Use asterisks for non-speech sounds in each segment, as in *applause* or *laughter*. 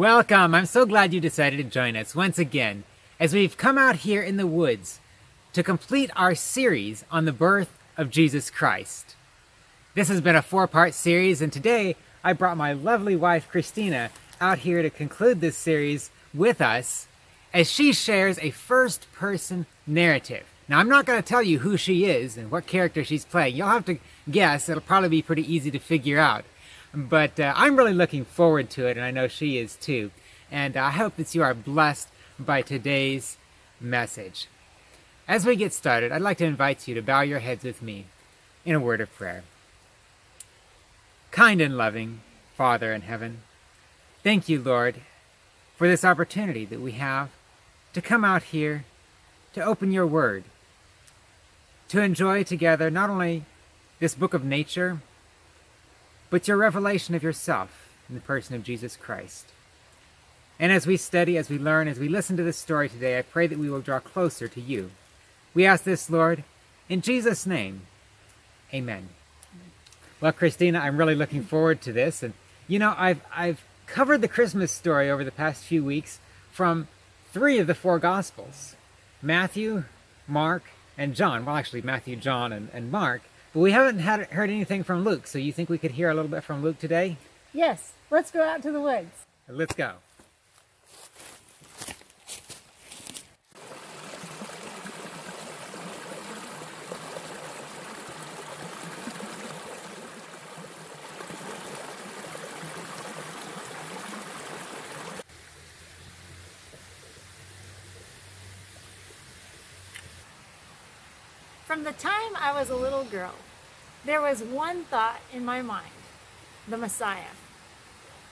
Welcome. I'm so glad you decided to join us once again as we've come out here in the woods to complete our series on the birth of Jesus Christ. This has been a four part series, and today I brought my lovely wife Kristina out here to conclude this series with us as she shares a first person narrative. Now, I'm not going to tell you who she is and what character she's playing. You'll have to guess. It'll probably be pretty easy to figure out. But uh, I'm really looking forward to it, and I know she is too. And I hope that you are blessed by today's message. As we get started, I'd like to invite you to bow your heads with me in a word of prayer. Kind and loving Father in heaven, thank you, Lord, for this opportunity that we have to come out here to open your word, to enjoy together not only this book of nature, but your revelation of yourself in the person of Jesus Christ. And as we study, as we learn, as we listen to this story today, I pray that we will draw closer to you. We ask this, Lord, in Jesus' name. Amen. Well, Kristina, I'm really looking forward to this. And, you know, I've, I've covered the Christmas story over the past few weeks from three of the four Gospels Matthew, Mark, and John. Well, actually, Matthew, John, and, and Mark. But we haven't had, heard anything from Luke, so you think we could hear a little bit from Luke today? Yes, let's go out to the woods. Let's go. From the time I was a little girl, there was one thought in my mind the Messiah.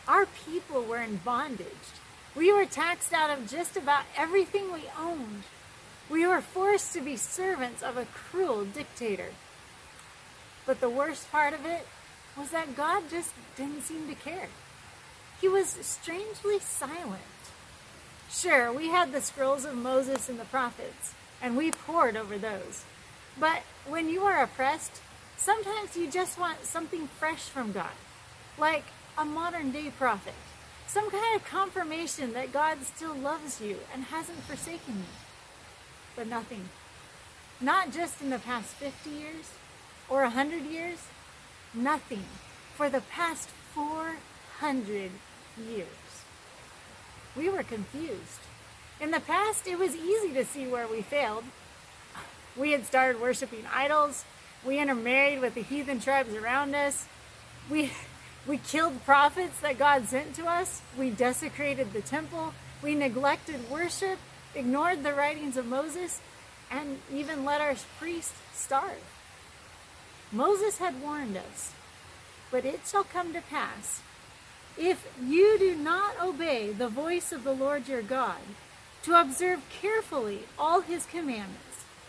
Our people were in bondage. We were taxed out of just about everything we owned. We were forced to be servants of a cruel dictator. But the worst part of it was that God just didn't seem to care. He was strangely silent. Sure, we had the scrolls of Moses and the prophets, and we pored over those. But when you are oppressed, sometimes you just want something fresh from God, like a modern day prophet, some kind of confirmation that God still loves you and hasn't forsaken you. But nothing. Not just in the past 50 years or 100 years, nothing for the past 400 years. We were confused. In the past, it was easy to see where we failed we had started worshiping idols. We intermarried with the heathen tribes around us. We, we killed prophets that God sent to us. We desecrated the temple. We neglected worship, ignored the writings of Moses, and even let our priests starve. Moses had warned us, but it shall come to pass, if you do not obey the voice of the Lord your God, to observe carefully all his commandments,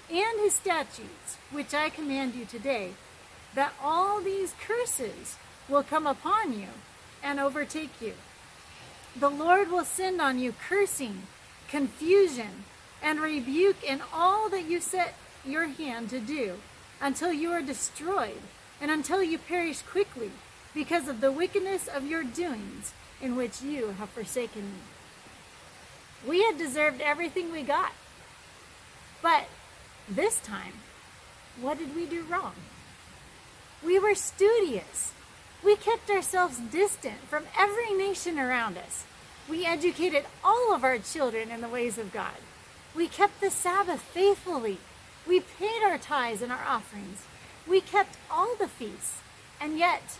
and his statutes, which I command you today, that all these curses will come upon you and overtake you. The Lord will send on you cursing, confusion, and rebuke in all that you set your hand to do, until you are destroyed, and until you perish quickly, because of the wickedness of your doings, in which you have forsaken me. We had deserved everything we got. But this time, what did we do wrong? We were studious. We kept ourselves distant from every nation around us. We educated all of our children in the ways of God. We kept the Sabbath faithfully. We paid our tithes and our offerings. We kept all the feasts. And yet,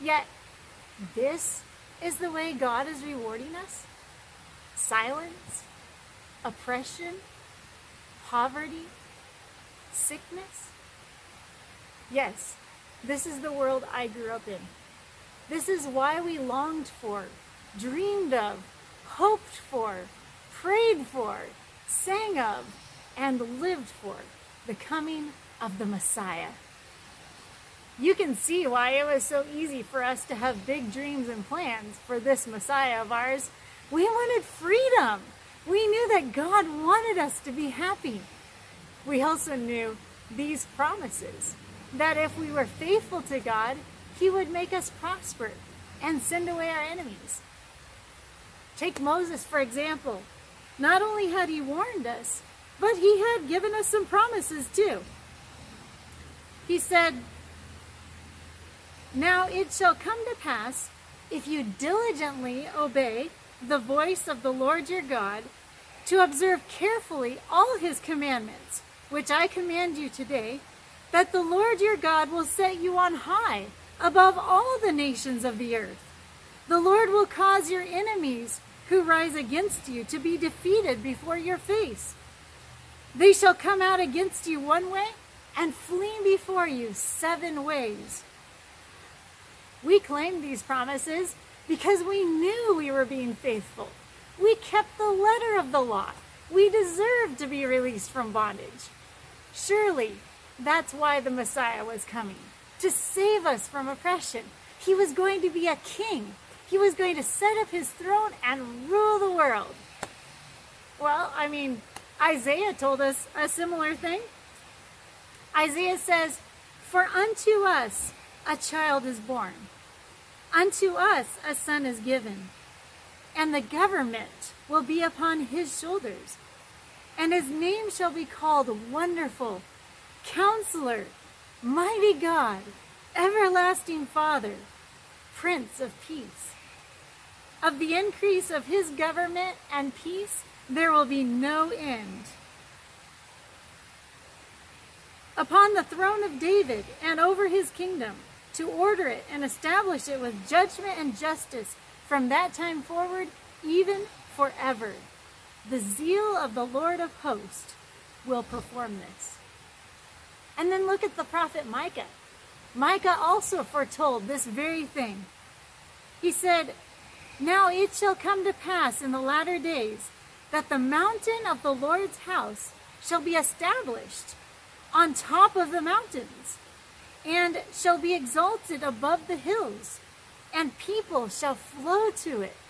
yet, this is the way God is rewarding us? Silence, oppression, poverty, sickness? Yes, this is the world I grew up in. This is why we longed for, dreamed of, hoped for, prayed for, sang of, and lived for the coming of the Messiah. You can see why it was so easy for us to have big dreams and plans for this Messiah of ours. We wanted freedom. We knew that God wanted us to be happy we also knew these promises that if we were faithful to God, He would make us prosper and send away our enemies. Take Moses, for example. Not only had he warned us, but he had given us some promises too. He said, Now it shall come to pass, if you diligently obey the voice of the Lord your God, to observe carefully all his commandments, which I command you today, that the Lord your God will set you on high above all the nations of the earth. The Lord will cause your enemies who rise against you to be defeated before your face. They shall come out against you one way and flee before you seven ways. We claimed these promises because we knew we were being faithful. We kept the letter of the law. We deserved to be released from bondage. Surely that's why the Messiah was coming to save us from oppression. He was going to be a king. He was going to set up his throne and rule the world. Well, I mean, Isaiah told us a similar thing. Isaiah says, For unto us a child is born, unto us a son is given, and the government will be upon his shoulders. And his name shall be called Wonderful, Counselor, Mighty God, Everlasting Father, Prince of Peace. Of the increase of his government and peace, there will be no end. Upon the throne of David and over his kingdom, to order it and establish it with judgment and justice from that time forward, even forever. The zeal of the Lord of hosts will perform this. And then look at the prophet Micah. Micah also foretold this very thing. He said, Now it shall come to pass in the latter days that the mountain of the Lord's house shall be established on top of the mountains, and shall be exalted above the hills, and people shall flow to it.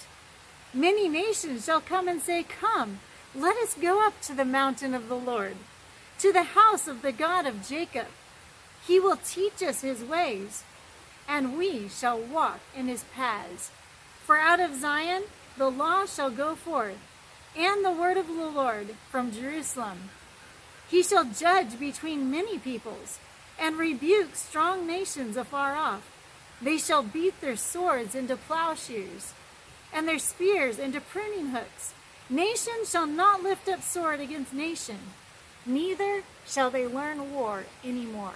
Many nations shall come and say, Come, let us go up to the mountain of the Lord to the house of the God of Jacob. He will teach us his ways, and we shall walk in his paths. For out of Zion the law shall go forth, and the word of the Lord from Jerusalem. He shall judge between many peoples, and rebuke strong nations afar off. They shall beat their swords into plowshares, and their spears into pruning hooks. Nation shall not lift up sword against nation neither shall they learn war any more.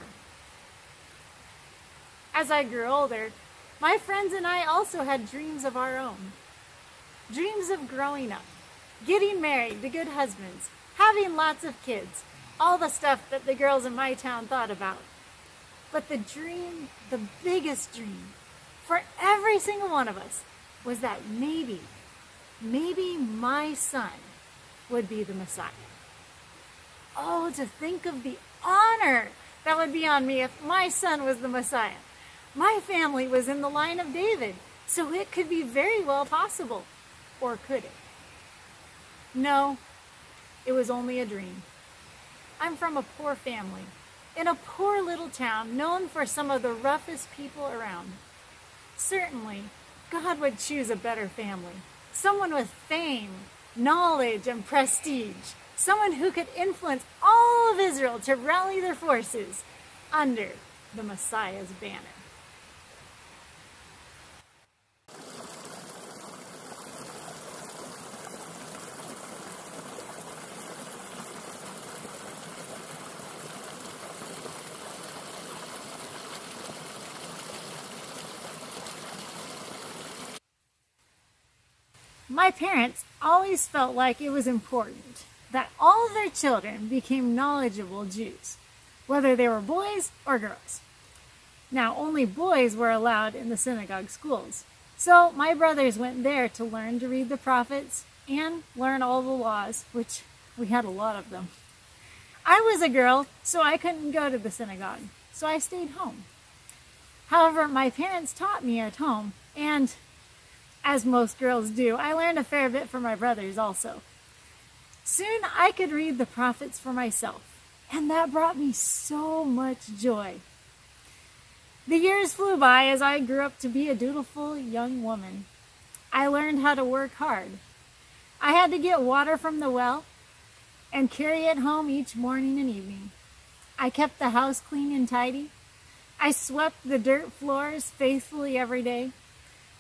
As I grew older, my friends and I also had dreams of our own. Dreams of growing up, getting married to good husbands, having lots of kids, all the stuff that the girls in my town thought about. But the dream, the biggest dream, for every single one of us, was that maybe, maybe my son would be the Messiah. Oh, to think of the honor that would be on me if my son was the Messiah. My family was in the line of David, so it could be very well possible. Or could it? No, it was only a dream. I'm from a poor family, in a poor little town known for some of the roughest people around. Certainly, God would choose a better family, someone with fame, knowledge, and prestige someone who could influence all of Israel to rally their forces under the Messiah's banner. My parents always felt like it was important that all of their children became knowledgeable Jews, whether they were boys or girls. Now, only boys were allowed in the synagogue schools. So my brothers went there to learn to read the prophets and learn all the laws, which we had a lot of them. I was a girl, so I couldn't go to the synagogue, so I stayed home. However, my parents taught me at home, and as most girls do, I learned a fair bit from my brothers also. Soon I could read the prophets for myself, and that brought me so much joy. The years flew by as I grew up to be a dutiful young woman. I learned how to work hard, I had to get water from the well and carry it home each morning and evening. I kept the house clean and tidy. I swept the dirt floors faithfully every day.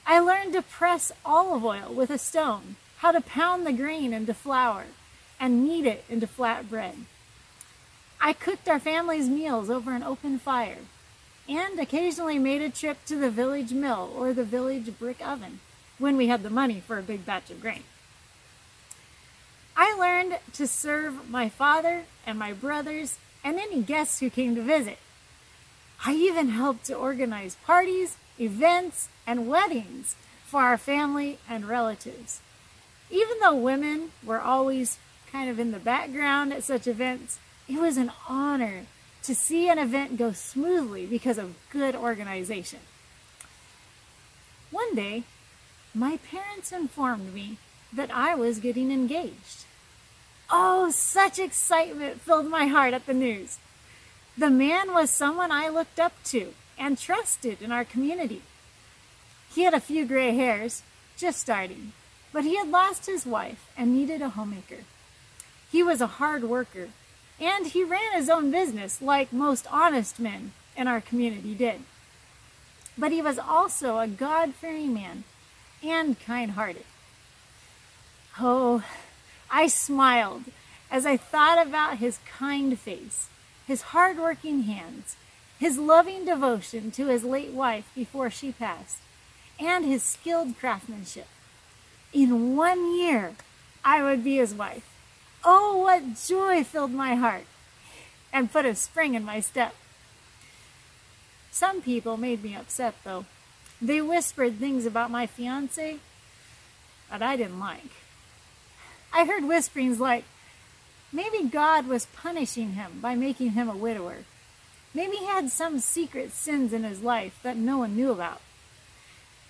I learned to press olive oil with a stone, how to pound the grain into flour, and knead it into flat bread. I cooked our family's meals over an open fire, and occasionally made a trip to the village mill or the village brick oven when we had the money for a big batch of grain. I learned to serve my father and my brothers and any guests who came to visit. I even helped to organize parties, events, and weddings for our family and relatives. Even though women were always kind of in the background at such events, it was an honor to see an event go smoothly because of good organization. One day, my parents informed me that I was getting engaged. Oh, such excitement filled my heart at the news. The man was someone I looked up to and trusted in our community. He had a few gray hairs, just starting, but he had lost his wife and needed a homemaker. He was a hard worker, and he ran his own business like most honest men in our community did. But he was also a God fearing man and kind hearted. Oh, I smiled as I thought about his kind face, his hard working hands, his loving devotion to his late wife before she passed, and his skilled craftsmanship. In one year, I would be his wife. Oh, what joy filled my heart and put a spring in my step. Some people made me upset, though. They whispered things about my fiance that I didn't like. I heard whisperings like, maybe God was punishing him by making him a widower. Maybe he had some secret sins in his life that no one knew about.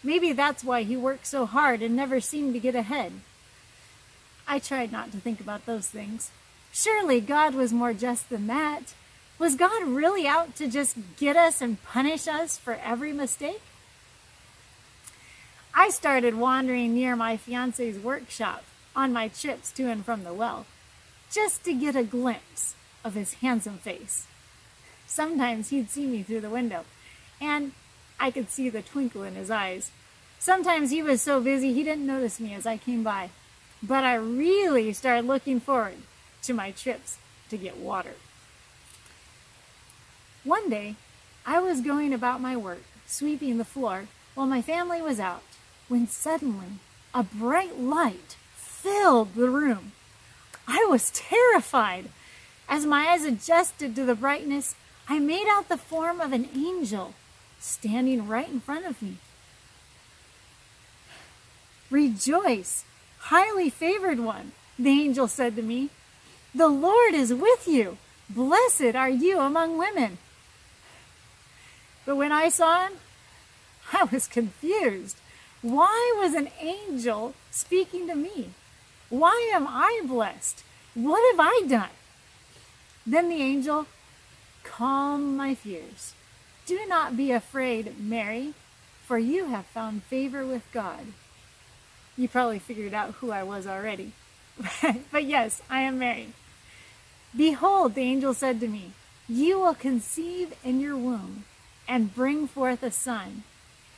Maybe that's why he worked so hard and never seemed to get ahead. I tried not to think about those things. Surely God was more just than that. Was God really out to just get us and punish us for every mistake? I started wandering near my fiance's workshop on my trips to and from the well, just to get a glimpse of his handsome face. Sometimes he'd see me through the window, and I could see the twinkle in his eyes. Sometimes he was so busy he didn't notice me as I came by, but I really started looking forward to my trips to get water. One day, I was going about my work, sweeping the floor, while my family was out when suddenly a bright light filled the room. I was terrified. As my eyes adjusted to the brightness, I made out the form of an angel standing right in front of me. Rejoice, highly favored one, the angel said to me. The Lord is with you. Blessed are you among women. But when I saw him, *laughs* I was confused. Why was an angel speaking to me? Why am I blessed? What have I done? Then the angel calmed my fears. Do not be afraid, Mary, for you have found favor with God. You probably figured out who I was already. *laughs* but yes, I am Mary. Behold, the angel said to me, You will conceive in your womb and bring forth a son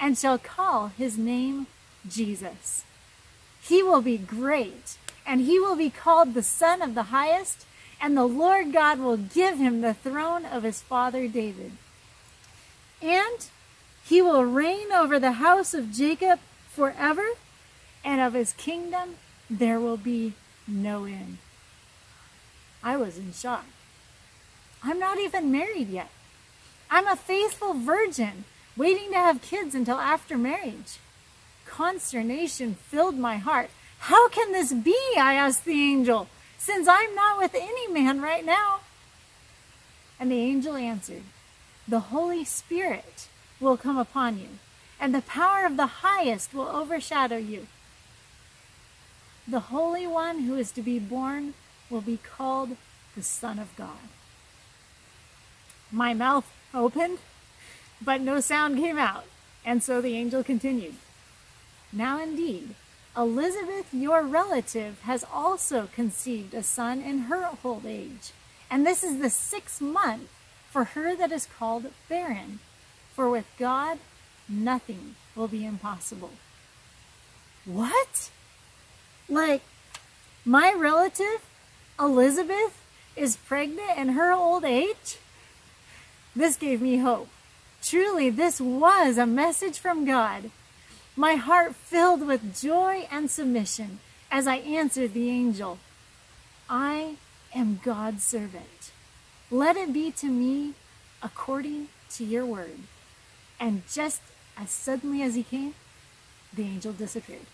and shall call his name Jesus. He will be great, and he will be called the Son of the Highest, and the Lord God will give him the throne of his father David. And he will reign over the house of Jacob forever, and of his kingdom there will be no end. I was in shock. I'm not even married yet. I'm a faithful virgin waiting to have kids until after marriage. Consternation filled my heart. How can this be? I asked the angel, since I'm not with any man right now. And the angel answered, The Holy Spirit will come upon you, and the power of the highest will overshadow you. The Holy One who is to be born will be called the Son of God. My mouth opened but no sound came out, and so the angel continued. Now indeed, Elizabeth, your relative, has also conceived a son in her old age. And this is the sixth month for her that is called barren. For with God, nothing will be impossible. What? Like, my relative, Elizabeth, is pregnant in her old age? This gave me hope. Truly, this was a message from God. My heart filled with joy and submission as I answered the angel. I am God's servant. Let it be to me according to your word. And just as suddenly as he came, the angel disappeared.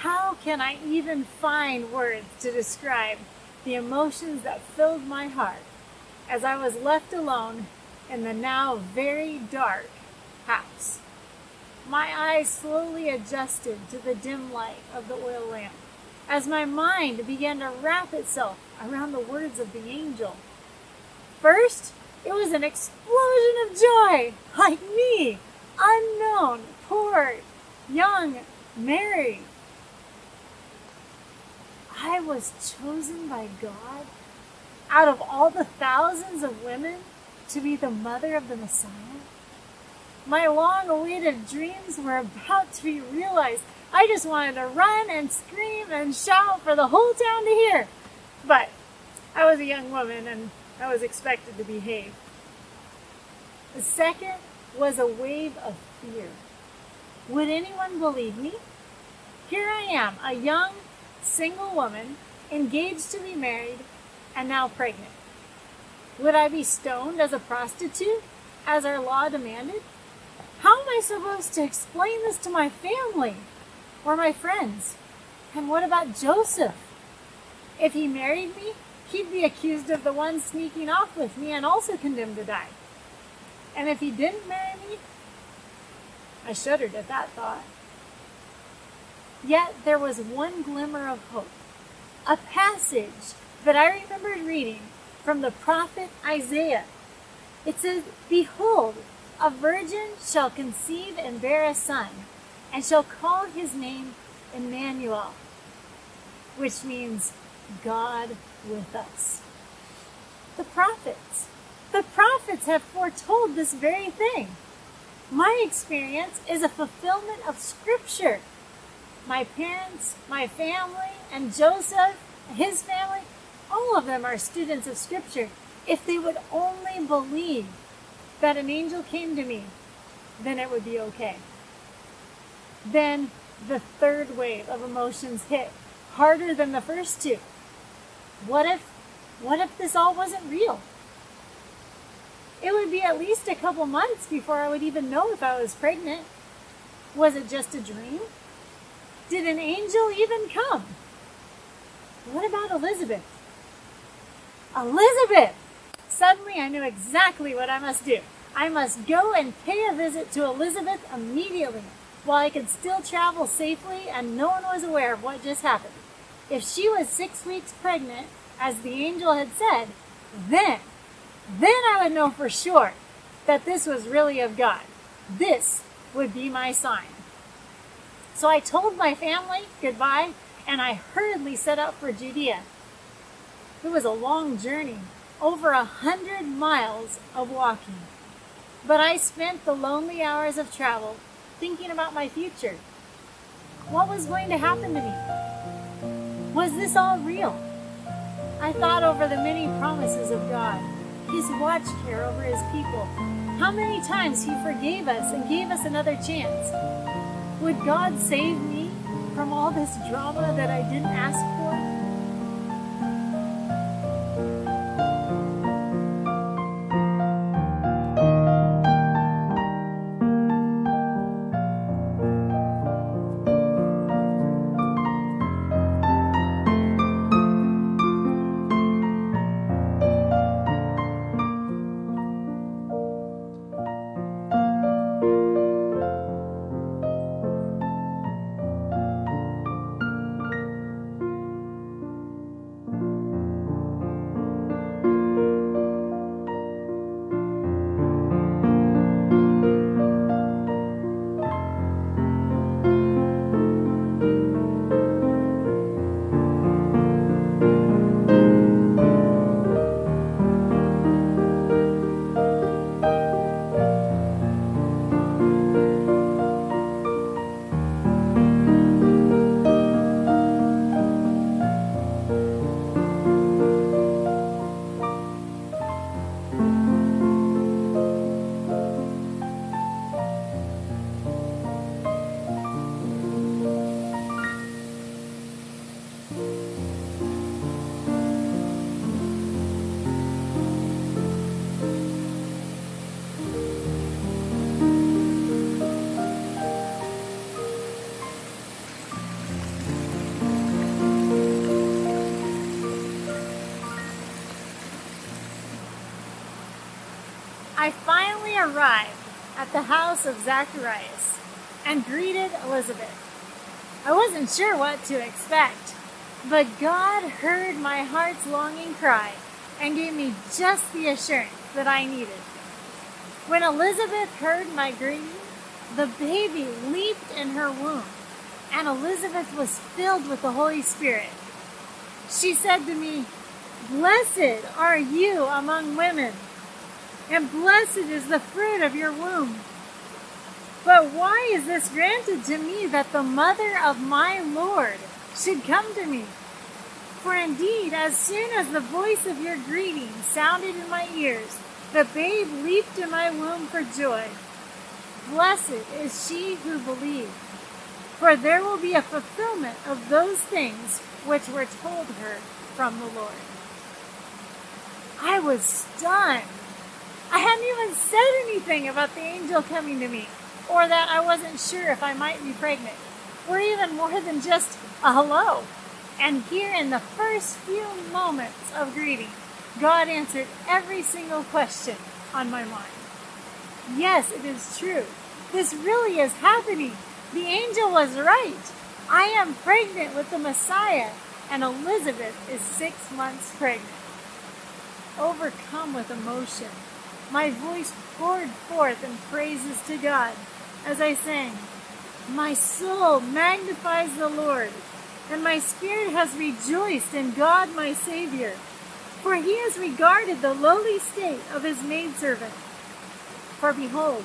How can I even find words to describe the emotions that filled my heart as I was left alone in the now very dark house? My eyes slowly adjusted to the dim light of the oil lamp as my mind began to wrap itself around the words of the angel. First, it was an explosion of joy, like me, unknown, poor, young, married. I was chosen by God out of all the thousands of women to be the mother of the Messiah. My long awaited dreams were about to be realized. I just wanted to run and scream and shout for the whole town to hear. But I was a young woman and I was expected to behave. The second was a wave of fear. Would anyone believe me? Here I am, a young, single woman, engaged to be married, and now pregnant. Would I be stoned as a prostitute, as our law demanded? How am I supposed to explain this to my family or my friends? And what about Joseph? If he married me, he'd be accused of the one sneaking off with me and also condemned to die. And if he didn't marry me, I shuddered at that thought. Yet there was one glimmer of hope, a passage that I remembered reading from the prophet Isaiah. It says, Behold, a virgin shall conceive and bear a son, and shall call his name Emmanuel, which means God with us. The prophets. The prophets have foretold this very thing. My experience is a fulfillment of Scripture. My parents, my family, and Joseph, his family, all of them are students of Scripture. If they would only believe that an angel came to me, then it would be okay. Then the third wave of emotions hit harder than the first two. What if, what if this all wasn't real? It would be at least a couple months before I would even know if I was pregnant. Was it just a dream? Did an angel even come? What about Elizabeth? Elizabeth! Suddenly I knew exactly what I must do. I must go and pay a visit to Elizabeth immediately while I could still travel safely and no one was aware of what just happened. If she was six weeks pregnant, as the angel had said, then, then I would know for sure that this was really of God. This would be my sign. So I told my family goodbye and I hurriedly set out for Judea. It was a long journey, over a hundred miles of walking. But I spent the lonely hours of travel thinking about my future. What was going to happen to me? Was this all real? I thought over the many promises of God, His watch care over His people, how many times He forgave us and gave us another chance. Would God save me from all this drama that I didn't ask for? House of Zacharias and greeted Elizabeth. I wasn't sure what to expect, but God heard my heart's longing cry and gave me just the assurance that I needed. When Elizabeth heard my greeting, the baby leaped in her womb, and Elizabeth was filled with the Holy Spirit. She said to me, Blessed are you among women, and blessed is the fruit of your womb. But why is this granted to me that the mother of my Lord should come to me? For indeed, as soon as the voice of your greeting sounded in my ears, the babe leaped in my womb for joy. Blessed is she who believed, for there will be a fulfillment of those things which were told her from the Lord. I was stunned. I hadn't even said anything about the angel coming to me, or that I wasn't sure if I might be pregnant, were even more than just a hello. And here in the first few moments of greeting, God answered every single question on my mind. Yes, it is true. This really is happening. The angel was right. I am pregnant with the Messiah, and Elizabeth is six months pregnant. Overcome with emotion, my voice poured forth in praises to God as I sang, My soul magnifies the Lord, and my spirit has rejoiced in God my Savior, for he has regarded the lowly state of his maidservant. For behold,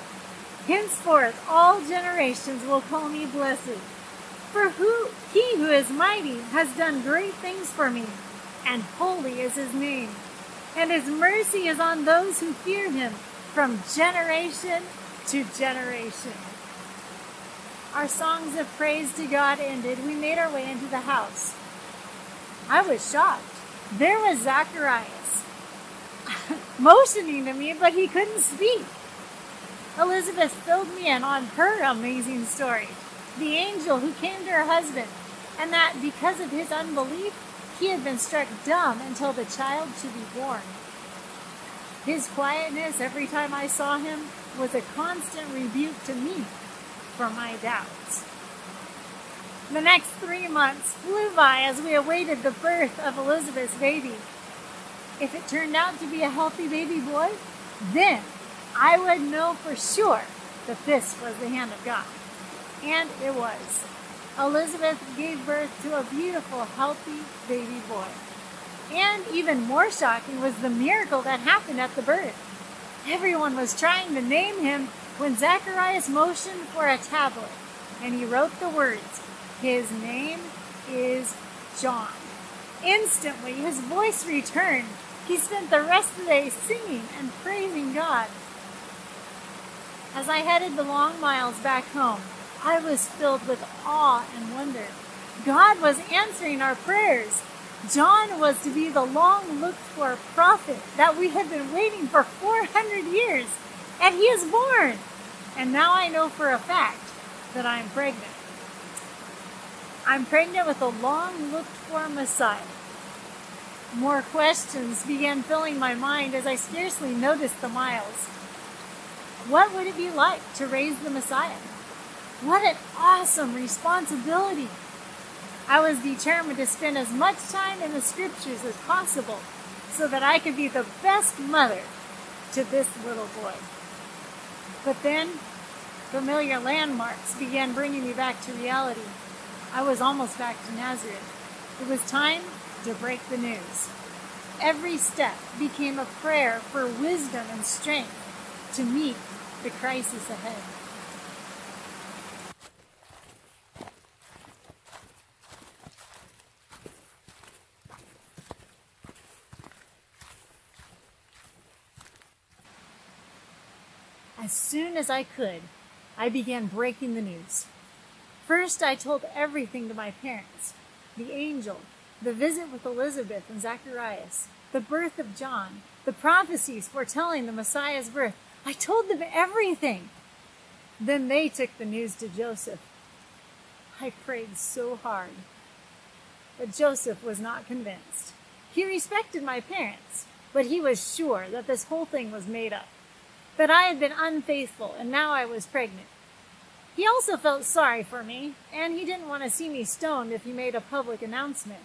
henceforth all generations will call me blessed. For who he who is mighty has done great things for me, and holy is his name. And his mercy is on those who fear him from generation to generation. Our songs of praise to God ended. We made our way into the house. I was shocked. There was Zacharias *laughs* motioning to me, but he couldn't speak. Elizabeth filled me in on her amazing story the angel who came to her husband, and that because of his unbelief, he had been struck dumb until the child should be born. His quietness every time I saw him was a constant rebuke to me for my doubts. The next three months flew by as we awaited the birth of Elizabeth's baby. If it turned out to be a healthy baby boy, then I would know for sure that this was the hand of God. And it was. Elizabeth gave birth to a beautiful, healthy baby boy. And even more shocking was the miracle that happened at the birth. Everyone was trying to name him when Zacharias motioned for a tablet and he wrote the words, His name is John. Instantly, his voice returned. He spent the rest of the day singing and praising God. As I headed the long miles back home, I was filled with awe and wonder. God was answering our prayers. John was to be the long looked for prophet that we had been waiting for 400 years, and he is born. And now I know for a fact that I'm pregnant. I'm pregnant with a long looked for Messiah. More questions began filling my mind as I scarcely noticed the miles. What would it be like to raise the Messiah? What an awesome responsibility! I was determined to spend as much time in the scriptures as possible so that I could be the best mother to this little boy. But then, familiar landmarks began bringing me back to reality. I was almost back to Nazareth. It was time to break the news. Every step became a prayer for wisdom and strength to meet the crisis ahead. As soon as I could, I began breaking the news. First, I told everything to my parents the angel, the visit with Elizabeth and Zacharias, the birth of John, the prophecies foretelling the Messiah's birth. I told them everything. Then they took the news to Joseph. I prayed so hard. But Joseph was not convinced. He respected my parents, but he was sure that this whole thing was made up. That I had been unfaithful and now I was pregnant. He also felt sorry for me, and he didn't want to see me stoned if he made a public announcement.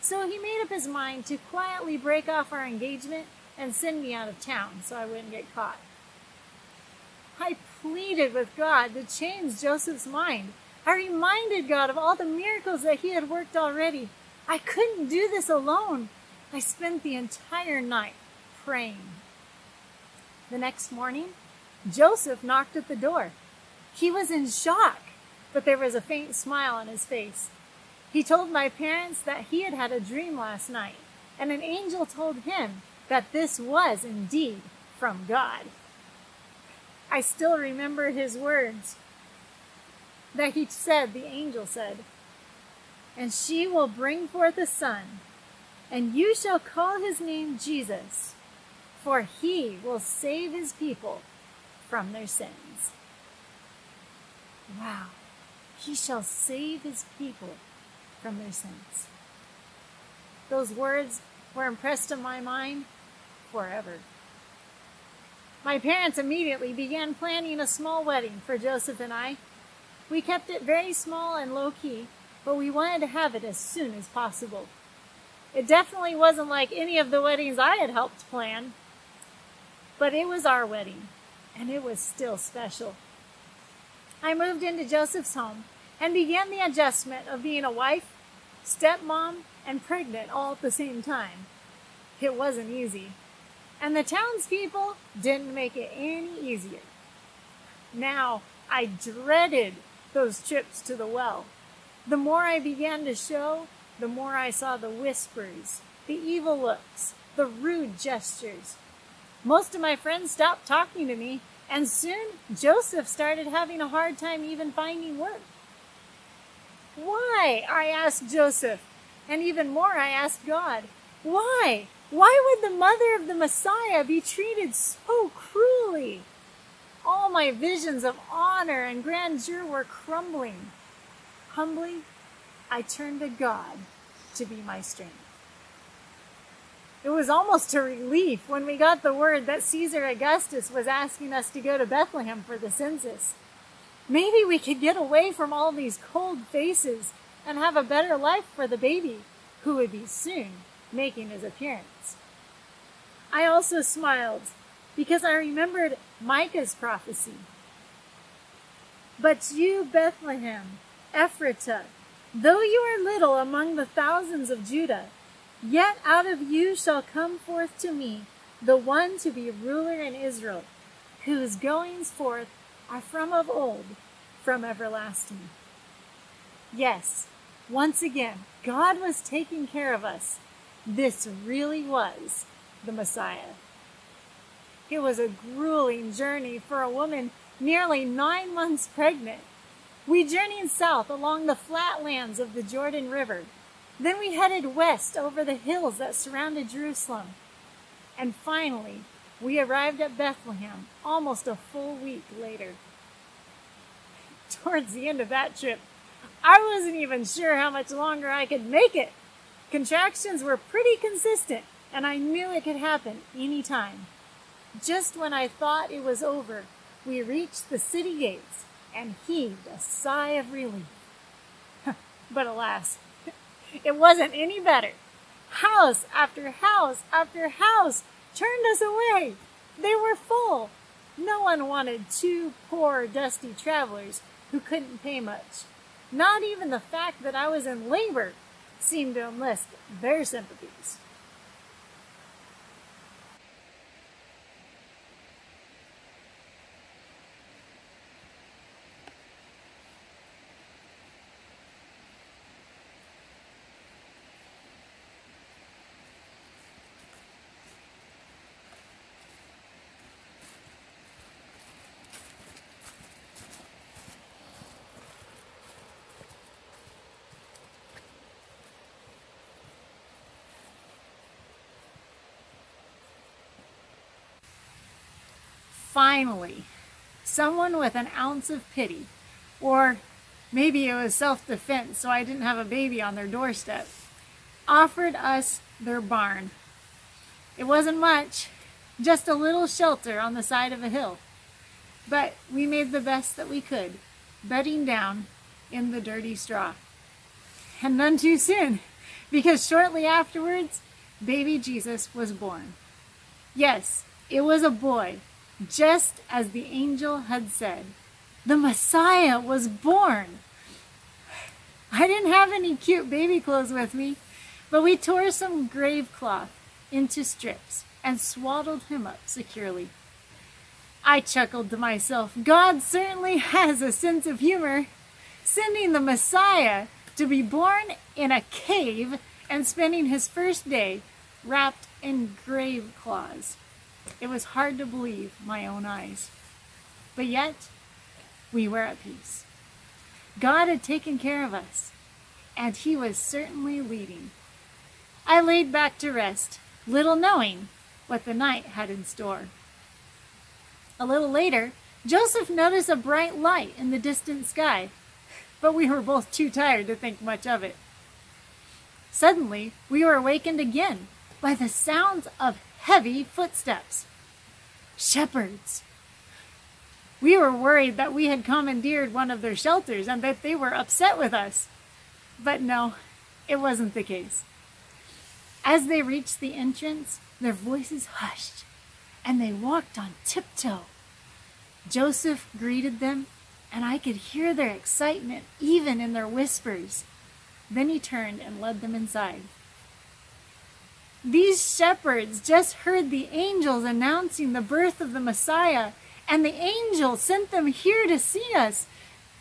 So he made up his mind to quietly break off our engagement and send me out of town so I wouldn't get caught. I pleaded with God to change Joseph's mind. I reminded God of all the miracles that he had worked already. I couldn't do this alone. I spent the entire night praying. The next morning, Joseph knocked at the door. He was in shock, but there was a faint smile on his face. He told my parents that he had had a dream last night, and an angel told him that this was indeed from God. I still remember his words that he said, the angel said, And she will bring forth a son, and you shall call his name Jesus, for he will save his people from their sins. Wow. He shall save his people from their sins. Those words were impressed in my mind forever. My parents immediately began planning a small wedding for Joseph and I. We kept it very small and low key, but we wanted to have it as soon as possible. It definitely wasn't like any of the weddings I had helped plan, but it was our wedding, and it was still special. I moved into Joseph's home and began the adjustment of being a wife, stepmom, and pregnant all at the same time. It wasn't easy, and the townspeople didn't make it any easier. Now, I dreaded those trips to the well. The more I began to show, the more I saw the whispers, the evil looks, the rude gestures. Most of my friends stopped talking to me and soon Joseph started having a hard time even finding work. Why? I asked Joseph. And even more, I asked God. Why? Why would the mother of the Messiah be treated so cruelly? All my visions of honor and grandeur were crumbling. Humbly, I turned to God to be my strength. It was almost a relief when we got the word that Caesar Augustus was asking us to go to Bethlehem for the census. Maybe we could get away from all these cold faces and have a better life for the baby, who would be soon making his appearance. I also smiled because I remembered Micah's prophecy. But you, Bethlehem, Ephratah, though you are little among the thousands of Judah, Yet out of you shall come forth to me the one to be ruler in Israel, whose goings forth are from of old, from everlasting. Yes, once again, God was taking care of us. This really was the Messiah. It was a grueling journey for a woman nearly nine months pregnant. We journeyed south along the flatlands of the Jordan River then we headed west over the hills that surrounded Jerusalem. And finally, we arrived at Bethlehem almost a full week later. *laughs* Towards the end of that trip, I wasn't even sure how much longer I could make it. Contractions were pretty consistent, and I knew it could happen any time. Just when I thought it was over, we reached the city gates and heaved a sigh of relief. *laughs* but alas, it wasn't any better. House after house after house turned us away. They were full. No one wanted two poor, dusty travelers who couldn't pay much. Not even the fact that I was in labor seemed to enlist their sympathies. Finally, someone with an ounce of pity, or maybe it was self-defense so I didn't have a baby on their doorstep, offered us their barn. It wasn't much, just a little shelter on the side of a hill. But we made the best that we could, bedding down in the dirty straw. And none too soon, because shortly afterwards, baby Jesus was born. Yes, it was a boy, just as the angel had said. The Messiah was born. I didn't have any cute baby clothes with me, but we tore some grave cloth into strips and swaddled him up securely. I chuckled to myself, God certainly has a sense of humor, sending the Messiah to be born in a cave and spending his first day wrapped in grave cloths. It was hard to believe my own eyes. But yet, we were at peace. God had taken care of us, and he was certainly leading. I laid back to rest, little knowing what the night had in store. A little later, Joseph noticed a bright light in the distant sky, but we were both too tired to think much of it. Suddenly, we were awakened again by the sounds of heavy footsteps. Shepherds. We were worried that we had commandeered one of their shelters and that they were upset with us. But no, it wasn't the case. As they reached the entrance, their voices hushed and they walked on tiptoe. Joseph greeted them, and I could hear their excitement even in their whispers. Then he turned and led them inside. These shepherds just heard the angels announcing the birth of the Messiah, and the angel sent them here to see us.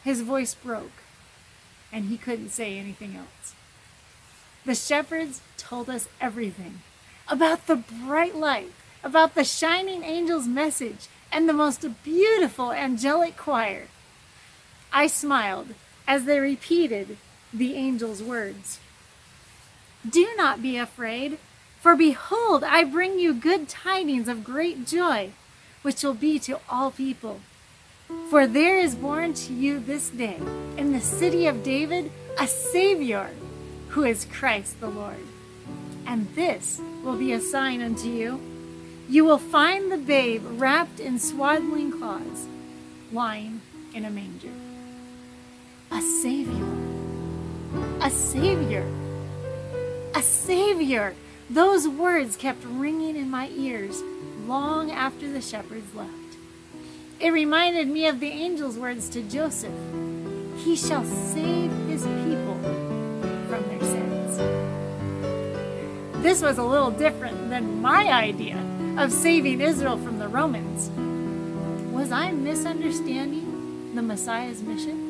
His voice broke, and he couldn't say anything else. The shepherds told us everything about the bright light, about the shining angel's message, and the most beautiful angelic choir. I smiled as they repeated the angel's words. Do not be afraid. For behold, I bring you good tidings of great joy, which will be to all people. For there is born to you this day in the city of David a Savior, who is Christ the Lord. And this will be a sign unto you. You will find the babe wrapped in swaddling cloths, lying in a manger. A Savior. A Savior. A Savior. Those words kept ringing in my ears long after the shepherds left. It reminded me of the angel's words to Joseph He shall save his people from their sins. This was a little different than my idea of saving Israel from the Romans. Was I misunderstanding the Messiah's mission?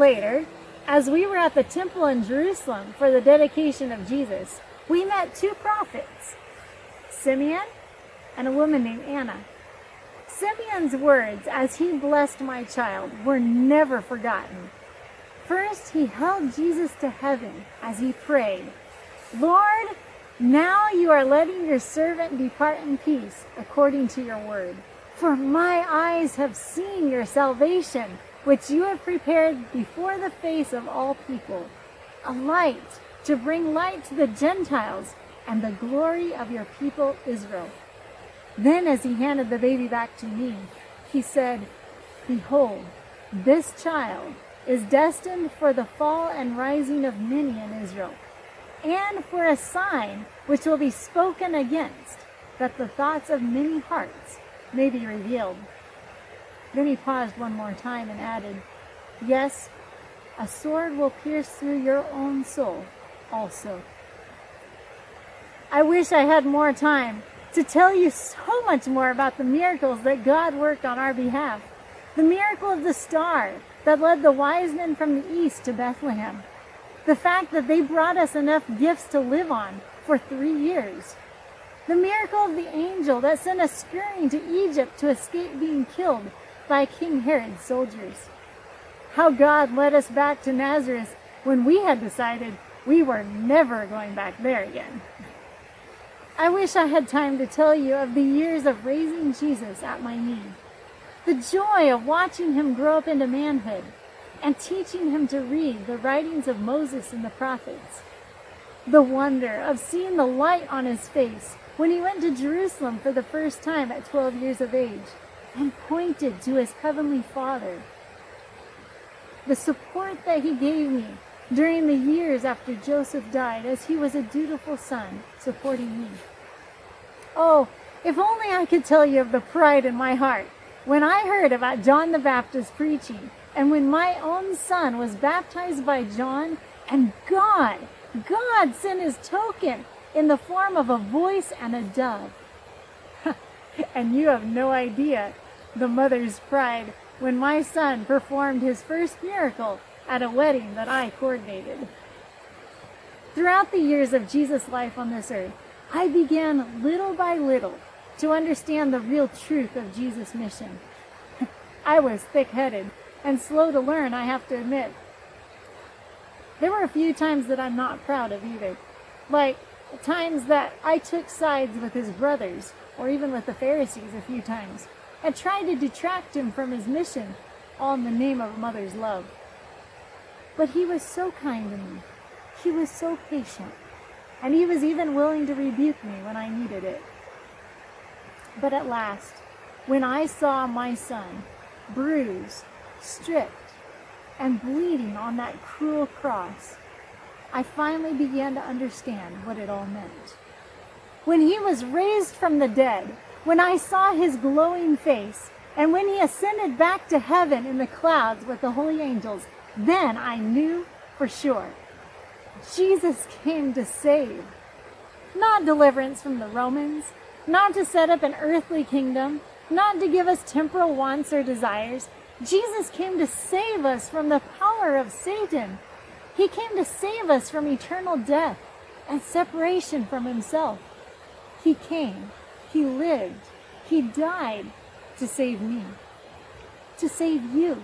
Later, as we were at the temple in Jerusalem for the dedication of Jesus, we met two prophets, Simeon and a woman named Anna. Simeon's words as he blessed my child were never forgotten. First, he held Jesus to heaven as he prayed, Lord, now you are letting your servant depart in peace according to your word. For my eyes have seen your salvation which you have prepared before the face of all people, a light to bring light to the Gentiles and the glory of your people Israel. Then, as he handed the baby back to me, he said, Behold, this child is destined for the fall and rising of many in Israel, and for a sign which will be spoken against, that the thoughts of many hearts may be revealed. Then he paused one more time and added, Yes, a sword will pierce through your own soul also. I wish I had more time to tell you so much more about the miracles that God worked on our behalf. The miracle of the star that led the wise men from the east to Bethlehem. The fact that they brought us enough gifts to live on for three years. The miracle of the angel that sent us scurrying to Egypt to escape being killed by King Herod's soldiers. How God led us back to Nazareth when we had decided we were never going back there again. I wish I had time to tell you of the years of raising Jesus at my knee. The joy of watching him grow up into manhood and teaching him to read the writings of Moses and the prophets. The wonder of seeing the light on his face when he went to Jerusalem for the first time at 12 years of age and pointed to his heavenly Father. The support that he gave me during the years after Joseph died as he was a dutiful son supporting me. Oh, if only I could tell you of the pride in my heart when I heard about John the Baptist preaching and when my own son was baptized by John and God, God sent his token in the form of a voice and a dove. And you have no idea the mother's pride when my son performed his first miracle at a wedding that I coordinated. Throughout the years of Jesus' life on this earth, I began little by little to understand the real truth of Jesus' mission. *laughs* I was thick headed and slow to learn, I have to admit. There were a few times that I'm not proud of either. Like times that I took sides with his brothers, or even with the Pharisees a few times, and tried to detract him from his mission, all in the name of a mother's love. But he was so kind to me. He was so patient and he was even willing to rebuke me when I needed it. But at last, when I saw my son bruised, stripped, and bleeding on that cruel cross, I finally began to understand what it all meant. When he was raised from the dead, when I saw his glowing face, and when he ascended back to heaven in the clouds with the holy angels, then I knew for sure Jesus came to save, not deliverance from the Romans, not to set up an earthly kingdom, not to give us temporal wants or desires. Jesus came to save us from the power of Satan. He came to save us from eternal death and separation from himself. He came, he lived, he died to save me, to save you,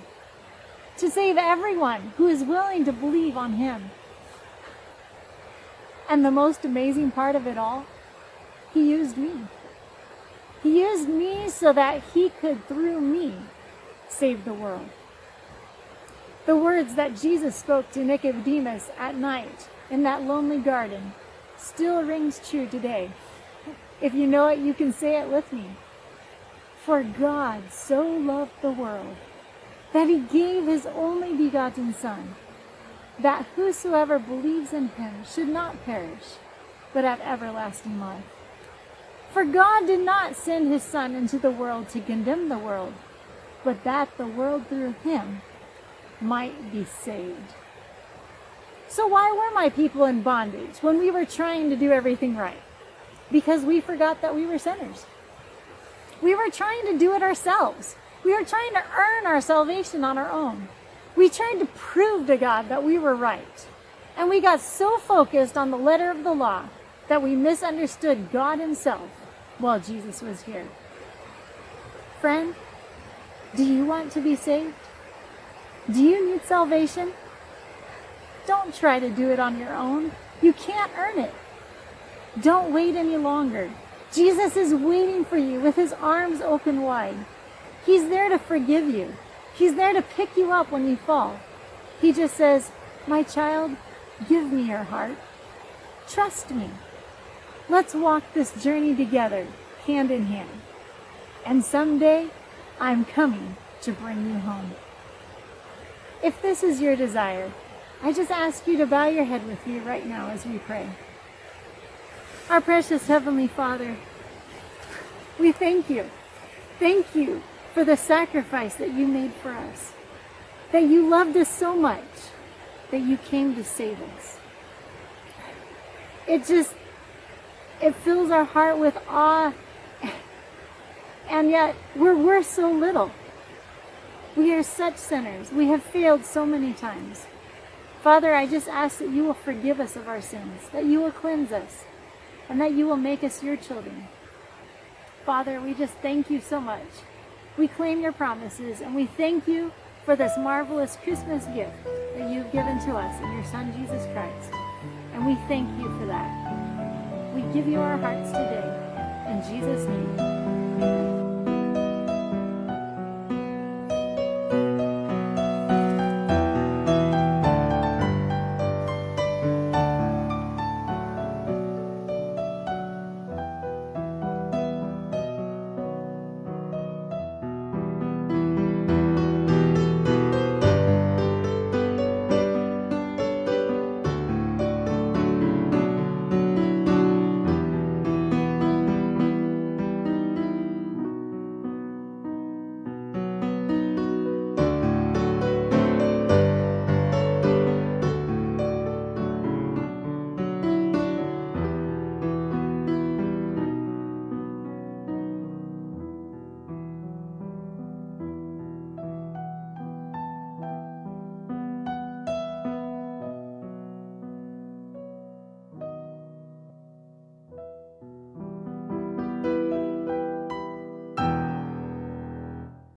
to save everyone who is willing to believe on him. And the most amazing part of it all, he used me. He used me so that he could, through me, save the world. The words that Jesus spoke to Nicodemus at night in that lonely garden still rings true today. If you know it, you can say it with me. For God so loved the world that he gave his only begotten Son that whosoever believes in him should not perish, but have everlasting life. For God did not send his Son into the world to condemn the world, but that the world through him might be saved. So why were my people in bondage when we were trying to do everything right? Because we forgot that we were sinners. We were trying to do it ourselves. We were trying to earn our salvation on our own. We tried to prove to God that we were right. And we got so focused on the letter of the law that we misunderstood God Himself while Jesus was here. Friend, do you want to be saved? Do you need salvation? Don't try to do it on your own. You can't earn it. Don't wait any longer. Jesus is waiting for you with his arms open wide. He's there to forgive you. He's there to pick you up when you fall. He just says, My child, give me your heart. Trust me. Let's walk this journey together, hand in hand. And someday, I'm coming to bring you home. If this is your desire, I just ask you to bow your head with me right now as we pray. Our precious Heavenly Father, we thank you. Thank you for the sacrifice that you made for us. That you loved us so much that you came to save us. It just, it fills our heart with awe. And yet, we're worth so little. We are such sinners. We have failed so many times. Father, I just ask that you will forgive us of our sins, that you will cleanse us, and that you will make us your children. Father, we just thank you so much we claim your promises and we thank you for this marvelous Christmas gift that you've given to us in your Son, Jesus Christ. And we thank you for that. We give you our hearts today. In Jesus' name,